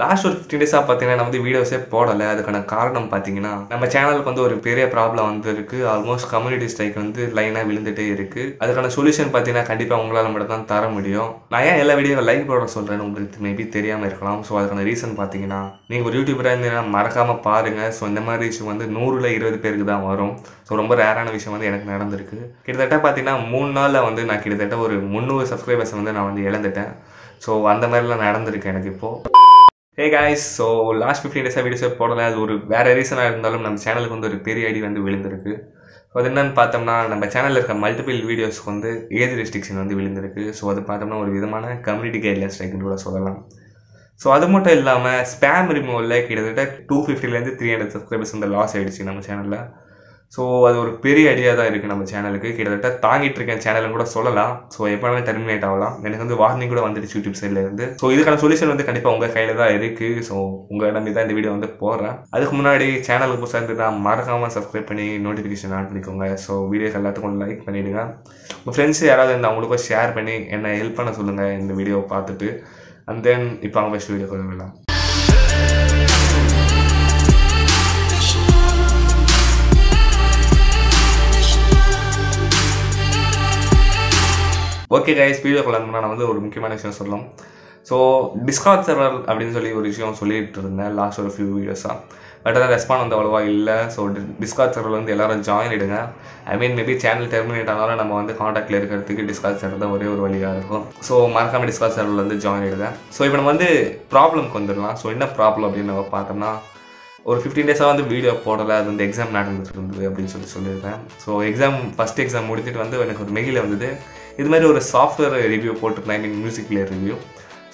Last ஒரு fifteen டேஸாக பார்த்தீங்கன்னா நான் வந்து வீடியோஸே போடலை. அதுக்கான காரணம் பார்த்தீங்கன்னா நம்ம சேனலுக்கு வந்து ஒரு பெரிய ப்ராப்ளம் வந்துருக்கு. ஆல்மோஸ்ட் கம்யூனிட்டி ஸ்ட்ரைக் வந்து லைனாக விழுந்துட்டே இருக்குது அதுக்கான சொல்யூஷன் பார்த்தீங்கன்னா கண்டிப்பாக உங்களால் மட்டும் தான் தர முடியும். நான் ஏன் எல்லா வீடியோ லைக் போட சொல்கிறேன்னு உங்களுக்கு மேபி தெரியாமல் இருக்கலாம். ஸோ அதுக்கான ரீசன் பார்த்தீங்கன்னா நீங்கள் ஒரு யூடியூபராக இருந்தீங்கன்னா மறக்காமல் பாருங்கள் ஸோ இந்த மாதிரி விஷயம் வந்து நூறில் இருபது பேருக்கு தான் வரும். ஸோ ரொம்ப ரேரான விஷயம் வந்து எனக்கு நடந்திருக்கு. கிட்டத்தட்ட பார்த்தீங்கன்னா மூணு நாளில் வந்து நான் கிட்டத்தட்ட ஒரு முந்நூறு சப்ஸ்கிரைபர்ஸ் வந்து நான் வந்து இழந்துட்டேன். ஸோ அந்த மாதிரிலாம் நடந்திருக்கு எனக்கு இப்போது hey guys so last fifteen டேஸாக வீடியோஸே போடலை அது ஒரு வேறு ரீசனாக இருந்தாலும் நம்ம சேனலுக்கு வந்து ஒரு பெரிய ஐடி வந்து விழுந்திருக்கு. ஸோ அது என்னென்னு பார்த்தோம்னா நம்ம சேனலில் இருக்க மல்டிபிள் வீடியோஸ்க்கு வந்து ஏஜ் ரெஸ்ட்ரிக்ஷன் வந்து விழுந்திருக்கு. ஸோ அது பார்த்தோம்னா ஒரு விதமான கம்யூனிட்டி கைட்லைன்ஸ் ஸ்ட்ரைக்குன்னு கூட சொல்லலாம். ஸோ அது மட்டும் இல்லாமல் ஸ்பேம் ரிமூவலில் கிட்டத்தட்ட டூ ஃபிஃப்டிலேருந்து த்ரீ ஹண்ட்ரட் சப்ஸ்கிரைபர்ஸ் வந்து லாஸ் ஆகிடுச்சு நம்ம சேனலில் ஸோ அது ஒரு பெரிய ஐடியா தான் இருக்குது நம்ம சேனலுக்கு கிட்டத்தட்ட தாங்கிட்டு இருக்கேன் சேனலும் கூட சொல்லலாம் ஸோ எப்போனாலும் டெர்மினேட் ஆகலாம். எனக்கு வந்து வார்னிங் கூட வந்துடுச்சு யூடியூப் சைட்லேருந்து ஸோ இதுக்கான சொல்யூஷன் வந்து கண்டிப்பாக உங்கள் கையில் தான் இருக்குது ஸோ உங்கள் நம்பி தான் இந்த வீடியோ வந்து போடுறேன். அதுக்கு முன்னாடி சேனலுக்கு புதுசாக இருந்து நான் மறக்காமல் சப்ஸ்கிரைப் பண்ணி நோட்டிஃபிகேஷன் ஆன் பண்ணிக்கோங்க. ஸோ வீடியோஸ் எல்லாத்துக்கும் லைக் பண்ணிவிடுங்க உங்கள் ஃப்ரெண்ட்ஸ் யாராவது இருந்தால் அவங்களுக்கும் ஷேர் பண்ணி என்னை ஹெல்ப் பண்ண சொல்லுங்கள் இந்த வீடியோவை பார்த்துட்டு. அண்ட் தென் இப்போ அவங்க ஃபஸ்ட் வீடியோ கொள்ளலாம் ஓகே கைஸ் வீடியோக்குள்ள நான் வந்து ஒரு முக்கியமான விஷயம் சொல்லலாம் ஸோ டிஸ்கார்ட் சர்வர் அப்படின்னு சொல்லி ஒரு விஷயம் சொல்லிட்டு இருந்தேன் லாஸ்ட் ஒரு ஃபியூ வீடியோஸாக பட் அதான் ரெஸ்பாண்ட் வந்து அவ்வளோவா இல்லை. ஸோ டிஸ்கார்ட் சர்வர் வந்து எல்லாரும் join இடுங்க. I mean maybe channel terminate ஆனாலும் நம்ம வந்து காண்டாக்டில் இருக்கிறதுக்கு டிஸ்கார்ட் சர்வர் தான் ஒரே ஒரு வழியாக இருக்கும். ஸோ மறக்காமல் டிஸ்கார்ட் சர்வரில் வந்து ஜாயின் இடுங்க. ஸோ இப்போ நம்ம வந்து ப்ராப்ளம்க்கு வந்துடலாம். ஸோ என்ன ப்ராப்ளம் அப்படின்னு நம்ம பார்த்தோம்னா ஒரு ஃபிஃப்டீன் டேஸாக வந்து வீடியோ போடலை. அது வந்து எக்ஸாம் நடந்துட்டு இருந்தது அப்படின்னு சொல்லி சொல்லியிருக்கேன் ஸோ எக்ஸாம் ஃபஸ்ட் எக்ஸாம் முடிச்சுட்டு வந்து எனக்கு ஒரு மெயில் வந்தது இது மாதிரி ஒரு சாஃப்ட்வேர் ரிவ்யூ போட்டிருந்தேன் I mean music player review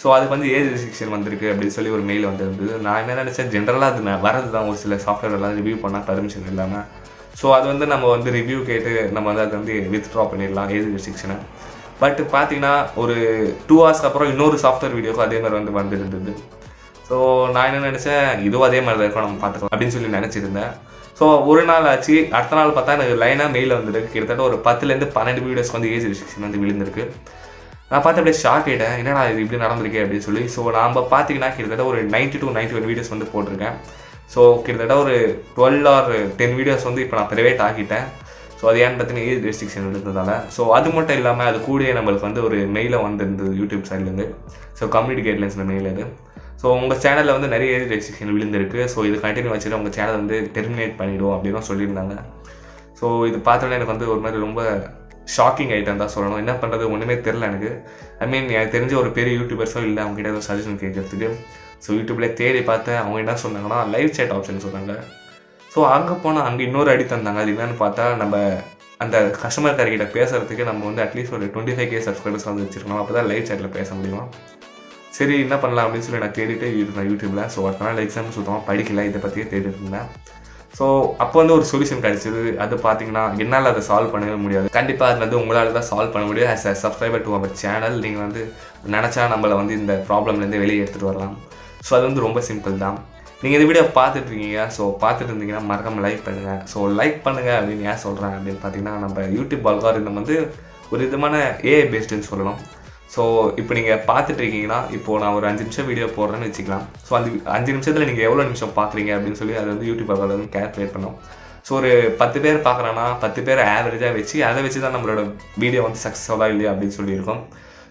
so அதுக்கு வந்து ஏஜ் ரெஸ்ட்ரிக்ஷன் வந்திருக்கு அப்படின்னு சொல்லி ஒரு மெயில் வந்திருந்தது. நான் என்ன நினச்சேன் ஜென்ரலாக அது நான் வரது தான் ஒரு சில சாஃப்ட்வேர் எல்லாம் ரிவ்யூ பண்ணால் பர்மிஷன் இல்லாமல் ஸோ அது வந்து நம்ம வந்து ரிவ்யூ கேட்டு நம்ம வந்து அதை வந்து வித்ட்ரா பண்ணிடலாம் ஏஜ் ரெஸ்ட்ரிக்ஷனை பட் பார்த்தீங்கன்னா ஒரு டூ ஹவர்ஸ்க்கு அப்புறம் இன்னொரு சாஃப்ட்வேர் வீடியோக்கு அதே மாதிரி வந்து வந்துருந்தது. ஸோ நான் என்ன நினச்சேன் இதுவும் அதே மாதிரி தான் இருக்கும் நம்ம பார்த்துக்கலாம் அப்படின்னு சொல்லி நினச்சிருந்தேன். ஸோ ஒரு நாள் ஆச்சு. அடுத்த நாள் பார்த்தா எனக்கு லைனாக மெயில் வந்துருக்கு கிட்டத்தட்ட ஒரு பத்துலேருந்து பன்னெண்டு வீடியோஸ் வந்து ஏஜ் ரெஸ்ட்ரிக்ஷன் வந்து விழுந்திருக்கு. நான் பார்த்து அப்படியே ஷாக் ஆகிட்டேன் என்னடா இது இப்படி நடந்திருக்கே அப்படின்னு சொல்லி. ஸோ நாம் பார்த்தீங்கன்னா கிட்டத்தட்ட ஒரு ninety two ninety one videos வந்து போட்டிருக்கேன். ஸோ கிட்டத்தட்ட ஒரு டுவெல் ஆர் டென் வீடியோஸ் வந்து இப்போ நான் ப்ரைவேட் ஆகிட்டேன் ஸோ அது ஏன்னு பார்த்தீங்கன்னா ஏஜ் ரெஸ்ட்ரிக்ஷன் இருந்ததால ஸோ அது மட்டும் இல்லாமல் அது கூடயே நம்மளுக்கு வந்து ஒரு மெயிலை வந்திருந்தது யூடியூப் சைட்லேருந்து ஸோ கம்யூனிட்டி கைட்லைன்ஸில் மெயில் அது. ஸோ உங்கள் சேனலில் வந்து நிறைய ஏஜ் ரெஸ்ட்ரிக்ஷன் விழுந்திருக்கு. ஸோ இது கண்டினியூ வச்சுட்டு உங்கள் சேனல் வந்து டெர்மினேட் பண்ணிவிடுவோம் அப்படின்னு சொல்லியிருந்தாங்க. ஸோ இது பார்த்தோன்னே எனக்கு வந்து ஒரு மாதிரி ரொம்ப ஷாக்கிங் ஐட்டம் தான் சொல்லணும். என்ன பண்ணுறது ஒன்றுமே தெரில எனக்கு. ஐ மீன் எனக்கு தெரிஞ்ச ஒரு பெரிய யூடியூபர்ஸோ இல்லை அவங்ககிட்ட ஏதோ சஜஷன் கேட்கறதுக்கு ஸோ யூடியூப்பில் தேடி பார்த்தேன். அவங்க என்ன சொன்னாங்கன்னா லைவ் சேட் ஆப்ஷன் சொன்னாங்க. ஸோ அங்கே போனால் அங்கே இன்னொரு அடி தந்தாங்க. அது என்னன்னு பார்த்தா நம்ம அந்த கஸ்டமர் கேர்கிட்ட பேசுகிறதுக்கு நம்ம வந்து அட்லீஸ்ட் ஒரு டுவெண்ட்டி ஃபைவ் கே சப்ஸ்கிரைபர்ஸ் வந்து வச்சிருக்கணும். அப்போ தான் லைவ் சேட்டில் பேச முடியும். சரி என்ன பண்ணலாம் அப்படின்னு சொல்லி நான் தேடிட்டே இருந்தேன் யூடியூப்பில் ஸோ அடுத்த எக்ஸாம் சுத்தமாக படிக்கல இதை பற்றியே தேடிட்டு இருந்தேன். ஸோ அப்போ வந்து ஒரு சொல்யூஷன் கிடைச்சது. அது பார்த்தீங்கன்னா என்னால் அதை சால்வ் பண்ணவே முடியாது. கண்டிப்பாக அது வந்து உங்களால் தான் சால்வ் பண்ண முடியும். As a subscriber to our channel நீங்கள் வந்து நினச்சா நம்மளை வந்து இந்த ப்ராப்ளம்லேருந்து வெளியே எடுத்துகிட்டு வரலாம். ஸோ அது வந்து ரொம்ப சிம்பிள் தான். நீங்கள் இந்த வீடியோ பார்த்துட்டு இருக்கீங்க. ஸோ பார்த்துட்டு இருந்தீங்கன்னா மறக்காமல் லைக் பண்ணுங்கள் ஸோ லைக் பண்ணுங்கள் அப்படின்னு ஏன் சொல்கிறேன் அப்படின்னு பார்த்தீங்கன்னா நம்ம யூடியூப் அல்காரிதம் வந்து ஒரு விதமான ஏஐ பேஸ்டுன்னு சொல்லணும். ஸோ இப்போ நீங்கள் பார்த்துட்டு இருக்கீங்கன்னா இப்போது நான் ஒரு அஞ்சு நிமிஷம் வீடியோ போடுறேன்னு வச்சுக்கலாம். ஸோ அந்த அஞ்சு நிமிஷத்தில் நீங்கள் எவ்வளோ நிமிஷம் பார்க்குறீங்க அப்படின்னு சொல்லி அது வந்து யூடியூப் அல்காரிதம் வந்து கேல்குலேட் பண்ணோம். ஸோ ஒரு பத்து பேர் பார்க்குறான்னா பத்து பேர் ஆவரேஜாக வச்சு அதை வச்சு தான் நம்மளோட வீடியோ வந்து சக்ஸஸ்ஃபுல்லாக இல்லையா அப்படின்னு சொல்லியிருக்கோம்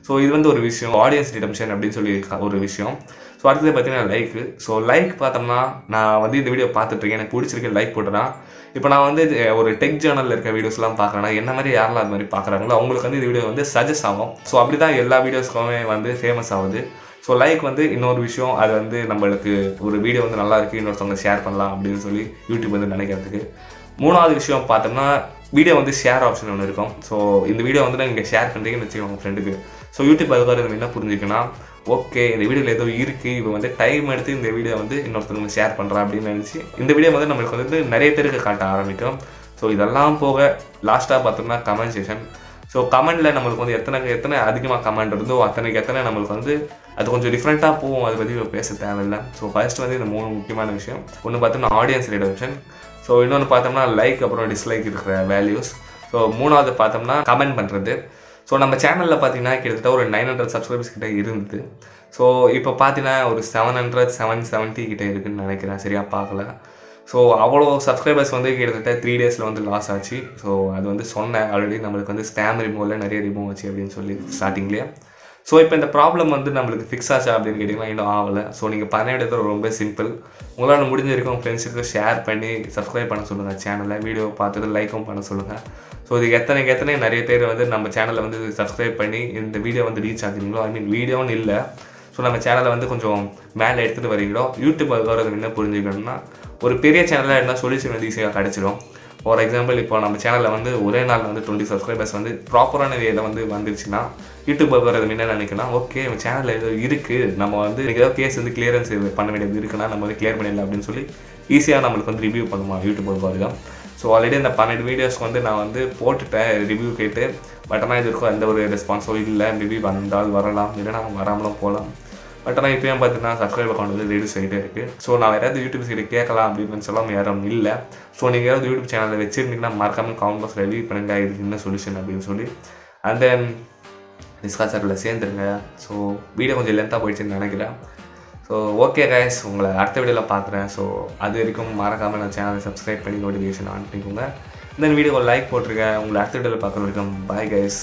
ஸோ இது வந்து ஒரு விஷயம். ஆடியன்ஸ் ரிடம்ஷன் அப்படின்னு சொல்லி ஒரு விஷயம். ஸோ அடுத்தது பார்த்தீங்கன்னா லைக்கு ஸோ லைக் பார்த்தோம்னா நான் வந்து இந்த வீடியோ பார்த்துட்ருக்கேன் எனக்கு பிடிச்சிருக்கு லைக் போட்டுறேன் இப்போ நான் வந்து ஒரு டெக் ஜேர்னலில் இருக்க வீடியோஸ்லாம் பார்க்குறேன்னா என்ன மாதிரி யாரெல்லாம் அது மாதிரி பார்க்குறாங்களோ அவங்களுக்கு வந்து இந்த வீடியோ வந்து சஜஸ்ட் ஆகும். ஸோ அப்படி தான் எல்லா வீடியோஸ்க்குமே வந்து ஃபேமஸ் ஆகுது. ஸோ லைக் வந்து இன்னொரு விஷயம் அது வந்து நம்மளுக்கு ஒரு வீடியோ வந்து நல்லா இருக்குது இன்னொருத்தவங்க ஷேர் பண்ணலாம் அப்படின்னு சொல்லி யூடியூப் வந்து நினைக்கிறதுக்கு. மூணாவது விஷயம் பார்த்தோம்னா வீடியோ வந்து ஷேர் ஆப்ஷன் ஒன்று இருக்கும். ஸோ இந்த வீடியோ வந்து நீங்கள் ஷேர் பண்ணுறீங்கன்னு வச்சுக்கோங்க உங்கள் ஃப்ரெண்டுக்கு ஸோ யூடியூப் அல்காரிதம் என்ன புரிஞ்சுக்கன்னா ஓகே இந்த வீடியோவில் ஏதோ இருக்குது இப்போ வந்து டைம் எடுத்து இந்த வீடியோ வந்து இன்னொருத்தவங்க ஷேர் பண்ணுறான் அப்படின்னு நினச்சி இந்த வீடியோ வந்து நம்மளுக்கு வந்து நிறைய பேருக்கு காட்ட ஆரம்பிக்கும். ஸோ இதெல்லாம் போக லாஸ்ட்டாக பார்த்தோம்னா கமெண்ட் செஷன் ஸோ கமெண்டில் நம்மளுக்கு வந்து எத்தனை எத்தனை அதிகமாக கமெண்ட் இருந்தோ அத்தனைக்கு எத்தனை நம்மளுக்கு வந்து அது கொஞ்சம் டிஃப்ரெண்ட்டாக போகும். அதை பற்றி பேச தேவையில்லை. ஸோ ஃபர்ஸ்ட் வந்து இந்த மூணு முக்கியமான விஷயம். ஒன்று பார்த்தோம்னா ஆடியன்ஸ் ரிடக்ஷன் ஸோ இன்னொன்று பார்த்தோம்னா லைக் அப்புறம் டிஸ்லைக் இருக்கிற வேல்யூஸ் ஸோ மூணாவது பார்த்தோம்னா கமெண்ட் பண்ணுறது ஸோ நம்ம சேனலில் பார்த்தீங்கன்னா கிட்டத்தட்ட ஒரு நைன் ஹண்ட்ரட் சப்ஸ்கிரைபர்ஸ் கிட்ட இருந்தது. ஸோ இப்போ பார்த்தீங்கன்னா ஒரு செவன் ஹண்ட்ரட் செவன் செவன்ட்டி கிட்டே இருக்குன்னு நினைக்கிறேன். சரியாக பார்க்கல. ஸோ அவ்வளோ சப்ஸ்கிரைபர்ஸ் வந்து கிட்டத்தட்ட த்ரீ டேஸில் வந்து லாஸ் ஆச்சு. ஸோ அது வந்து சொன்னேன். ஆல்ரெடி நம்மளுக்கு வந்து ஸ்பேம் ரிமூவில் நிறைய ரிமூவ் ஆச்சு அப்படின்னு சொல்லி ஸ்டார்டிங்லேயே ஸோ இப்போ இந்த ப்ராப்ளம் வந்து நம்மளுக்கு ஃபிக்ஸ் ஆச்சா அப்படின்னு கேட்டிங்கன்னா இன்னும் ஆகலை. ஸோ நீங்கள் பண்ண ரொம்ப சிம்பிள் உங்களால் முடிஞ்ச வரைக்கும் ஃப்ரெண்ட்ஸுக்கு ஷேர் பண்ணி சப்ஸ்கிரைப் பண்ண சொல்லுங்கள் சேனலை வீடியோ பார்த்துட்டு லைக்கும் பண்ண சொல்லுங்கள் ஸோ இதுக்கு எத்தனைக்கு எத்தனை நிறைய பேர் வந்து நம்ம சேனலை வந்து சப்ஸ்கிரைப் பண்ணி இந்த வீடியோ வந்து ரீச் ஆகுறீங்களோ ஐ மீன் வீடியோன்னு இல்லை. ஸோ நம்ம சேனலை வந்து கொஞ்சம் மேலே எடுத்துகிட்டு வரீங்களோ யூடியூப் வரது என்ன புரிஞ்சுக்கணும்னா ஒரு பெரிய சேனலாக இருந்தால் சொல்யூஷன் வந்து ஈஸியாக கிடச்சிடும் ஃபார் எக்ஸாம்பிள் இப்போ நம்ம சேனலில் வந்து ஒரே நாள் வந்து டுவெண்ட்டி சப்ஸ்கிரைபர்ஸ் வந்து ப்ராப்பரான வேல வந்து வந்துருச்சுன்னா யூடியூப் வரது என்ன நினைக்கலாம் ஓகே நம்ம சேனலில் ஏதோ இருக்குது நம்ம வந்து ஏதோ கேஸ் வந்து கிளியரன்ஸ் பண்ண வேண்டியது இருக்குன்னா நம்ம வந்து கிளியர் பண்ணிடலாம் அப்படின்னு சொல்லி ஈஸியாக நம்மளுக்கு வந்து ரிவ்யூ பண்ணுமா யூடியூப் வருவாங்க ஸோ ஆல்ரெடி இந்த பன்னெண்டு வீடியோஸ்க்கு வந்து நான் வந்து போட்டுட்டேன் ரிவ்யூ கேட்டு பட் ஆனால் இது இருக்கும் எந்த ஒரு ரெஸ்பான்ஸோ இல்லை. மேபி வந்தால் வரலாம் இல்லைனா வராமலும் போகலாம். பட் ஆனால் இப்போயும் பார்த்தீங்கன்னா சப்ஸ்கிரைப் அக்கௌண்ட் வந்து ரெடியூஸ் ஆகிட்டே இருக்குது ஸோ நான் யாராவது யூடியூப் கிட்ட கேட்கலாம் அப்படின்னு சொல்லாமல் யாரும் இல்லை. ஸோ நீங்கள் ஏதாவது யூடியூப் சேனலில் வச்சுருந்தீங்கன்னா மறக்காமல் கவுண்ட் பாக்ஸில் ரிலீவ் பண்ணுங்க. இதுக்கு என்ன சொல்யூஷன் அப்படின்னு சொல்லி. அண்ட் தென் டிஸ்காசரில் சேர்ந்துருங்க. ஸோ வீடியோ கொஞ்சம் லென்த்தாக போயிடுச்சுன்னு நினைக்கிறேன். ஸோ ஓகே கைஸ் உங்களை அடுத்த வீடியோவில் பார்க்குறேன் ஸோ அது வரைக்கும் மறக்காமல் நான் சேனலை சப்ஸ்கிரைப் பண்ணி நோட்டிஃபிகேஷன் ஆன் பண்ணிக்கோங்க. இந்த வீடியோ லைக் போட்டிருக்கேன் உங்களை அடுத்த வீடியோவில் பார்க்குற வரைக்கும் பாய் கைஸ்